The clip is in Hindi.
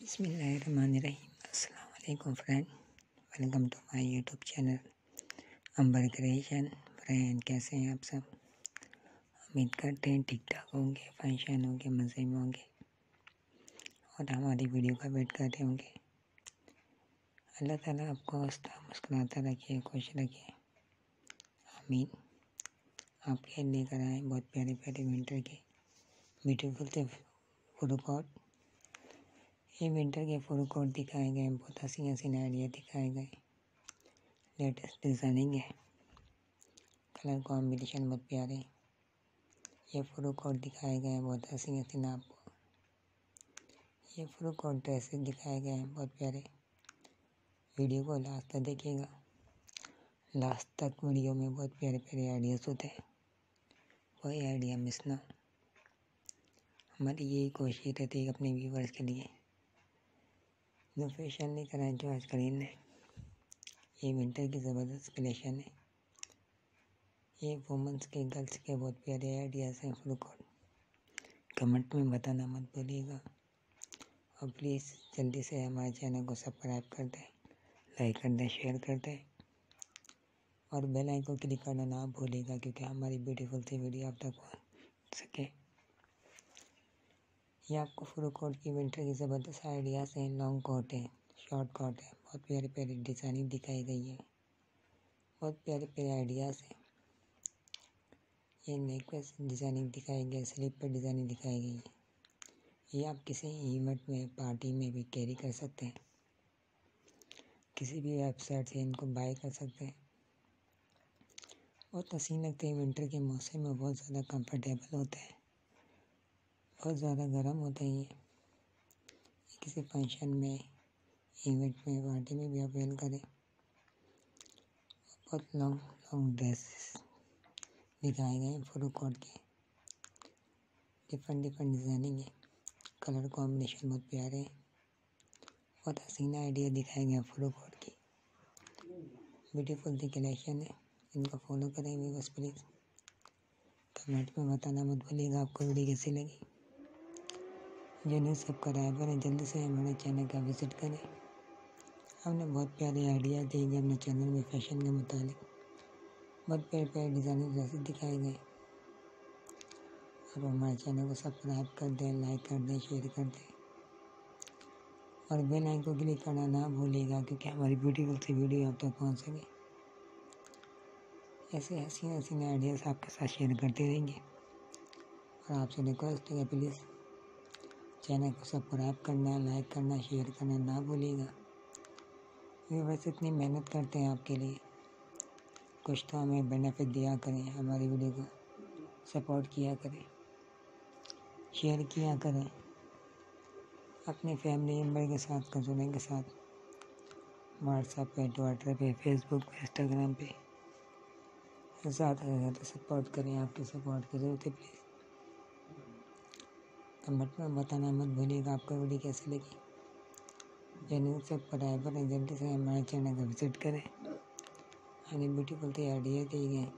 अस्सलाम वालेकुम friend welcome to my YouTube channel Ambar creation. Friend, कैसे हैं आप सब? उम्मीद करते हैं ठीक ठाक होंगे, फ़ंक्शन होंगे, मज़े में होंगे, और हमारी वीडियो का वेट कर रहे होंगे। अल्लाह ताला आपको हंसता, मुस्कुराता रखिए खुश रखिए आमीन। आपके लेकर आए बहुत प्यारे प्यारे विंटर के ब्यूटीफुल से फोटोकॉट ये विंटर के फुल कोट दिखाए गए बहुत हसी हसीन आइडिया दिखाए गए लेटेस्ट डिज़ाइनिंग है कलर कॉम्बिनेशन बहुत प्यारे ये फुल कोट दिखाए गए हैं, बहुत हसी हसीन आपको ये फुल कोट ड्रेसेस दिखाए गए हैं, बहुत प्यारे। वीडियो को लास्ट तक देखिएगा। लास्ट तक वीडियो में बहुत प्यारे प्यारे आइडियाज़ होते हैं। कोई आइडिया मिस ना। हमारी यही कोशिश रहती है अपने व्यूवर्स के लिए। जो फेशियल नहीं कराए जो आज करीन है ये विंटर की ज़बरदस्त कलेक्शन है। ये वुमेंस के गर्ल्स के बहुत प्यारे आइडियाज़ हैं फुल कोड कमेंट में बताना मत भूलिएगा। और प्लीज़ जल्दी से हमारे चैनल को सब्सक्राइब कर दें लाइक कर दें शेयर कर दें। और बेल आइकन क्लिक करना ना भूलिएगा, क्योंकि हमारी ब्यूटीफुल सी वीडियो आप तक पहुँच सके। ये आपको फुल कोट की विंटर की ज़बरदस्त आइडियाज़ हैं लॉन्ग कोट है शॉर्ट कोट है, बहुत प्यारे प्यारे डिज़ाइनिंग दिखाई गई है, बहुत प्यारे प्यारे आइडियाज़ हैं। ये नेक डिज़ाइनिंग दिखाई गई स्लीप पर डिज़ाइनिंग दिखाई गई है। ये आप किसी इवेंट में पार्टी में भी कैरी कर सकते हैं। किसी भी वेबसाइट से इनको बाय कर सकते हैं। बहुत हसीन लगते हैं विंटर के मौसम में बहुत ज़्यादा कंफर्टेबल होते हैं। बहुत ज़्यादा गर्म होते हैं ये किसी फ़ंक्शन में, इवेंट में, पार्टी में भी आप वेयर करें। बहुत लॉन्ग लॉन्ग ड्रेसेस दिखाए गए हैं फ़ोटो कोट के। डिफरेंट डिफरेंट डिज़ाइनिंग है। कलर कॉम्बिनेशन बहुत प्यारे हैं। बहुत हसीना आइडिया दिखाए गए हैं फ़ोटो कोट की। ब्यूटीफुल दी कलेक्शन है। इनको फॉलो करेंगे बस प्लीज़। कमेंट में बताना मत भूलिएगा, आपको वीडियो कैसी लगी? जिन्हें सब्सक्राइबर हैं जल्दी से हमारे चैनल का विज़िट करें। हमने बहुत प्यारे आइडिया दिए गए अपने चैनल में फ़ैशन के मुतालिक। बहुत प्यारे प्यारे डिज़ाइनिंग ड्रेसेस दिखाए गए। आप हमारे चैनल को सब्सक्राइब कर दें लाइक कर दें शेयर कर दें। और बेल आइकन को क्लिक करना ना भूलिएगा, क्योंकि हमारी ब्यूटीफुल सी वीडियो आप तक पहुँच सके। ऐसे हसीन हसीन आइडियाज़ आपके साथ शेयर करते रहेंगे। और आपसे रिक्वेस्ट है प्लीज़ चैनल को सब्सक्राइब करना, लाइक करना, शेयर करना ना भूलिएगा। व्यूवर्स इतनी मेहनत करते हैं आपके लिए। कुछ तो हमें बेनिफिट दिया करें, हमारी वीडियो को सपोर्ट किया करें शेयर किया करें, अपने फैमिली मेंबर के साथ कंजूमर के साथ व्हाट्सएप पे ट्विटर पे फेसबुक पे इंस्टाग्राम पे। ज़्यादा से ज़्यादा सपोर्ट करें, आपकी सपोर्ट की ज़रूरत है प्लीज़ कमेंट में बताना मत भूलिएगा, आपको वीडियो कैसे लगी? चैनल से बराबर जल्दी से हमारे चैनल को विज़िट करें। हमें ब्यूटीफुल थे आइडिया दिए गए